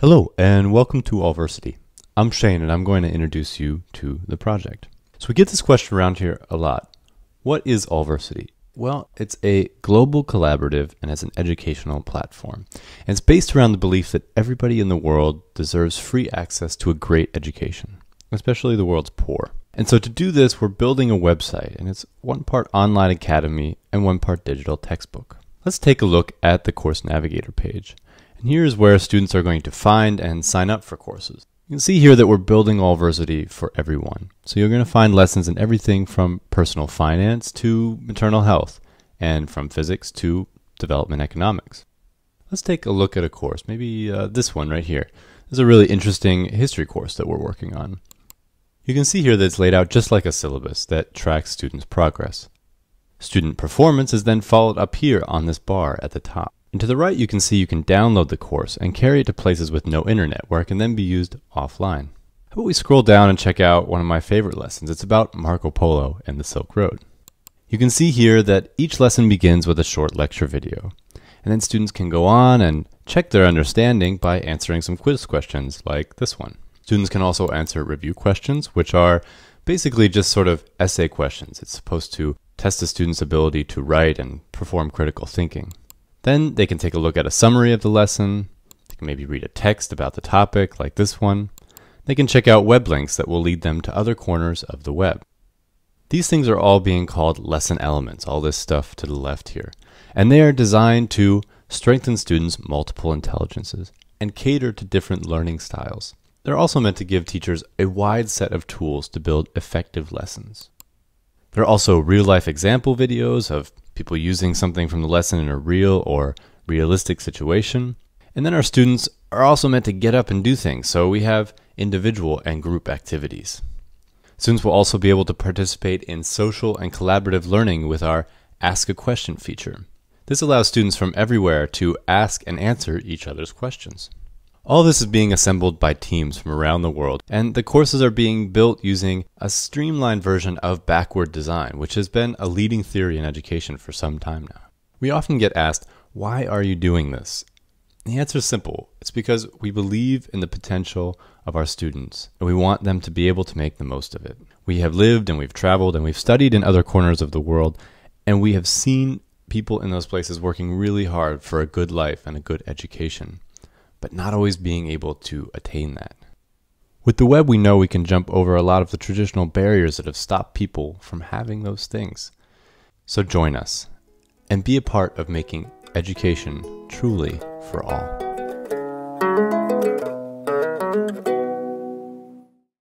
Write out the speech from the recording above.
Hello and welcome to Allversity. I'm Shane and I'm going to introduce you to the project. So we get this question around here a lot. What is Allversity? Well, it's a global collaborative and it's an educational platform. And it's based around the belief that everybody in the world deserves free access to a great education, especially the world's poor. And so to do this, we're building a website and it's one part online academy and one part digital textbook. Let's take a look at the course navigator page. And here's where students are going to find and sign up for courses. You can see here that we're building Allversity for everyone. So you're going to find lessons in everything from personal finance to maternal health, and from physics to development economics. Let's take a look at a course, maybe uh, this one right here. This is a really interesting history course that we're working on. You can see here that it's laid out just like a syllabus that tracks students' progress. Student performance is then followed up here on this bar at the top. And to the right, you can see you can download the course and carry it to places with no internet where it can then be used offline. How about we scroll down and check out one of my favorite lessons? It's about Marco Polo and the Silk Road. You can see here that each lesson begins with a short lecture video. And then students can go on and check their understanding by answering some quiz questions like this one. Students can also answer review questions, which are basically just sort of essay questions. It's supposed to test a student's ability to write and perform critical thinking. Then they can take a look at a summary of the lesson. They can maybe read a text about the topic, like this one. They can check out web links that will lead them to other corners of the web. These things are all being called lesson elements, all this stuff to the left here. And they are designed to strengthen students' multiple intelligences and cater to different learning styles. They're also meant to give teachers a wide set of tools to build effective lessons. There are also real life example videos of people using something from the lesson in a real or realistic situation. And then our students are also meant to get up and do things, so we have individual and group activities. Students will also be able to participate in social and collaborative learning with our Ask a Question feature. This allows students from everywhere to ask and answer each other's questions. All this is being assembled by teams from around the world, and the courses are being built using a streamlined version of backward design, which has been a leading theory in education for some time now. We often get asked, why are you doing this? The answer is simple. It's because we believe in the potential of our students, and we want them to be able to make the most of it. We have lived and we've traveled and we've studied in other corners of the world, and we have seen people in those places working really hard for a good life and a good education but not always being able to attain that. With the web, we know we can jump over a lot of the traditional barriers that have stopped people from having those things. So join us and be a part of making education truly for all.